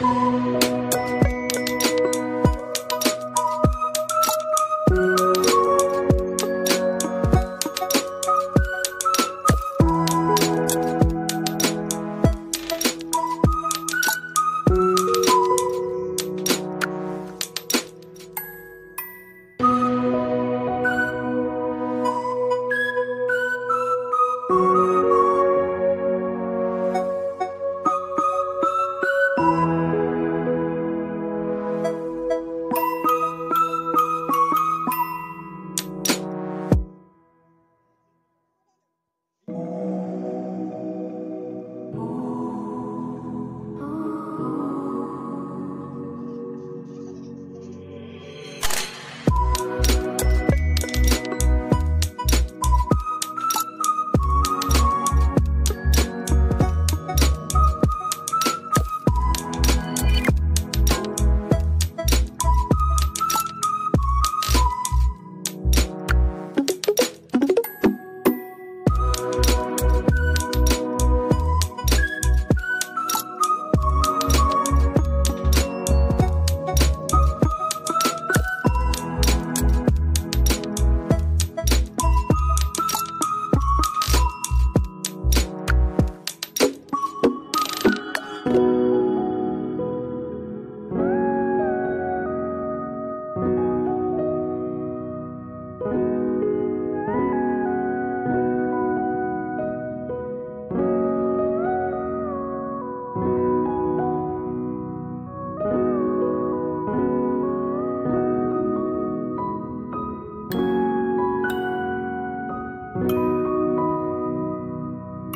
Música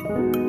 Bye.